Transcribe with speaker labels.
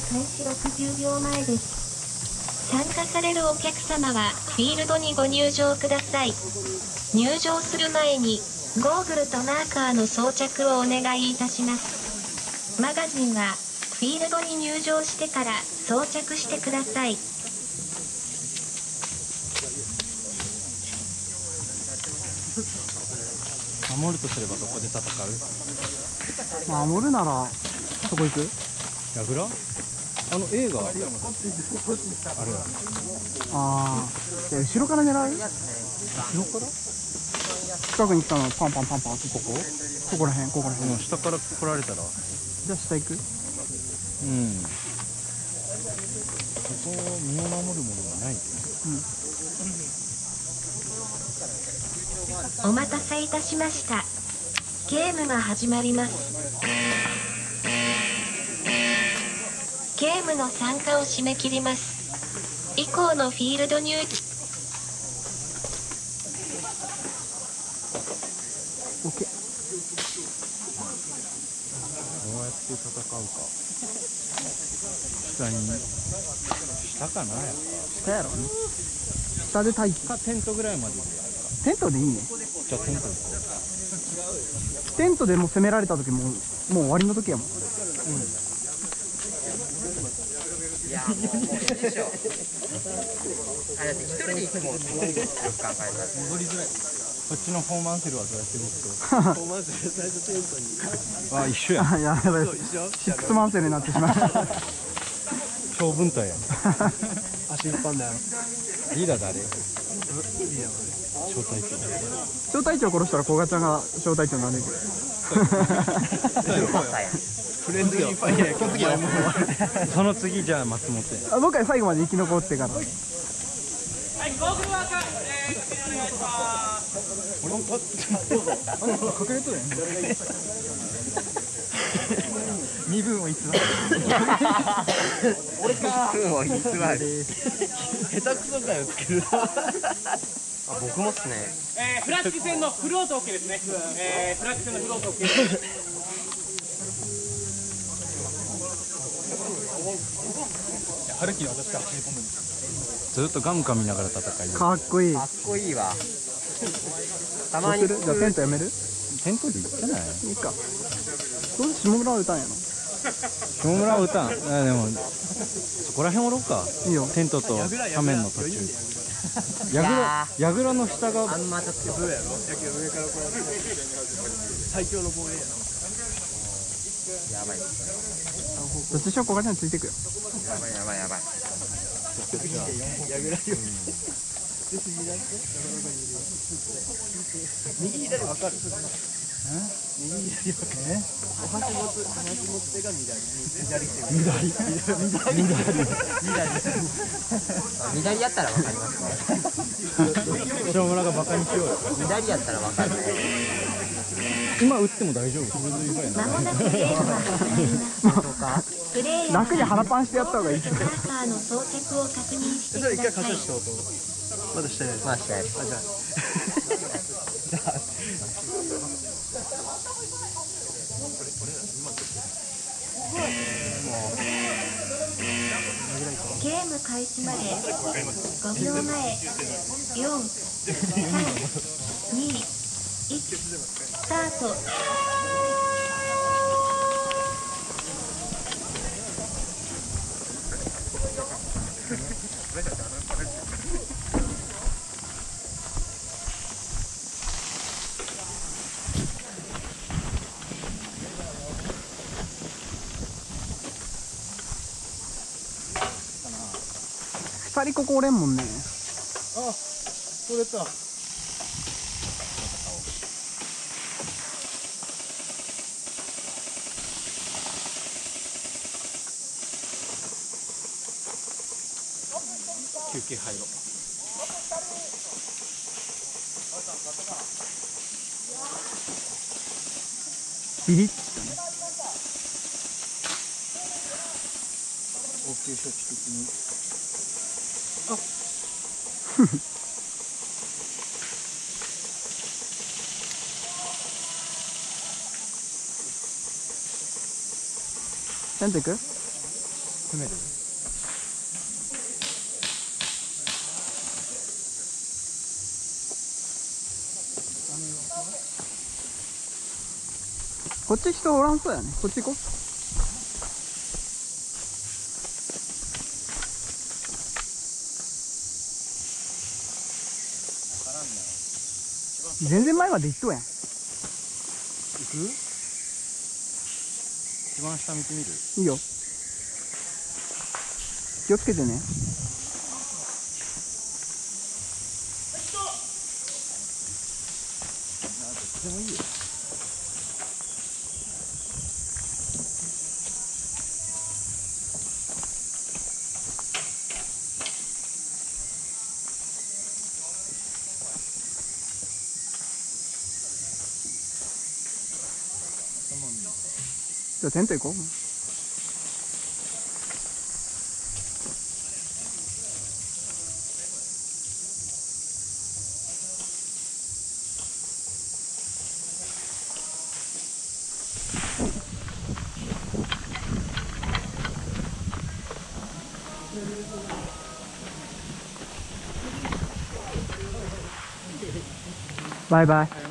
Speaker 1: 開始60秒前です。参加されるお客様はフィールドにご入場ください。入場する前にゴーグルとマーカーの装着をお願いいたします。マガジンはフィールドに入場してから装着してください。
Speaker 2: 守るとすればどこで戦う？
Speaker 3: 守るならそこ行く？
Speaker 2: ヤグラあの映画？あれや
Speaker 3: ああ後ろから狙う？
Speaker 2: 後ろから？
Speaker 3: 近くに来たのパンパンパンパンここ？ここらへんここらへん、
Speaker 2: うん下から来られたら。
Speaker 3: じゃあ下行く？
Speaker 2: うん。ここ身を守るものがない。
Speaker 1: お待たせいたしました。ゲームが始まります。ゲームの参加を締め切ります。以降のフィールド入機
Speaker 2: どうやって戦うか。下に。下かなやっ
Speaker 3: 下やろ。ね下で待機。
Speaker 2: ぱかテントぐらいまででやるか
Speaker 3: テントでいいね。
Speaker 2: じゃあテント行こ
Speaker 3: テントでもう攻められた時もうもう終わりの時やもん
Speaker 4: あだって一人で行くもんよく考えたら。
Speaker 2: うこっちのフォーマンセルはどうやって動く？とあ一緒や。
Speaker 3: あやばいシックスマンセルになってしまう。
Speaker 2: 超分隊や。
Speaker 5: 足引っ張んだよ
Speaker 2: リーダー誰？招待長。
Speaker 3: 小隊長殺したら古賀ちゃんが小隊長になるけど。
Speaker 5: フレンズリーファイヤーこの次はもう
Speaker 2: その次じゃあ松本や
Speaker 3: あ僕は最後まで生き残ってか。ら身分を偽る
Speaker 4: 分を偽る
Speaker 5: 下手くそか。よつける
Speaker 4: あ僕もっすね。
Speaker 6: えー、フラッグ戦のフロート OK ですね。えー、フラッグ戦のフロート OK です。
Speaker 5: 春樹の私から走り込むんです
Speaker 2: ずっとガム噛みながら戦い
Speaker 3: かっこいい。
Speaker 4: かっこいいわ。たまに。
Speaker 3: するじゃあテントやめる？
Speaker 2: テントで行ってない。
Speaker 3: いいか。どう下村は歌んやの
Speaker 2: 下村は歌ん？あでもそこら辺おろうか。
Speaker 3: いいよ。
Speaker 2: テントと斜面の途中
Speaker 4: や
Speaker 2: やぐらやぐらの下が。
Speaker 4: あんまちょっと
Speaker 5: そうやろ上からこうやって最強の防衛やな
Speaker 4: やばい
Speaker 3: どっちしろ古賀ちゃんについてくよ。
Speaker 4: やばいやばいやばい。
Speaker 5: やぐらよ。右左分かる？右左
Speaker 4: やったらわかります。
Speaker 2: 下村がバカにしようよ
Speaker 4: 左やったらわかる。
Speaker 2: 今打っても大丈夫
Speaker 1: まもなくゲームが始まります。プレイヤー
Speaker 3: 楽に腹パンしてやった方がいい
Speaker 1: マーカーの装着を確認して
Speaker 5: それ一回
Speaker 1: ください
Speaker 5: 勝ち。しようとまだしてない
Speaker 4: まあしてないじゃ
Speaker 5: あじゃあ
Speaker 1: ゲーム開始まで5秒前。4 3 2 1スタート。
Speaker 3: 二人ここおれんもんね。
Speaker 5: そうやった。
Speaker 2: 休憩入ろう。
Speaker 3: ビリッとね。
Speaker 5: 応急処置的に
Speaker 3: テント行く？
Speaker 2: 攻める？
Speaker 3: こっち人おらんそうやね。こっち行こう全然前まで行っとうやん。
Speaker 2: 行く？一番下見てみる？
Speaker 3: いいよ。気をつけてね。
Speaker 2: でもいいよ
Speaker 3: じゃあテント行こうバイバイ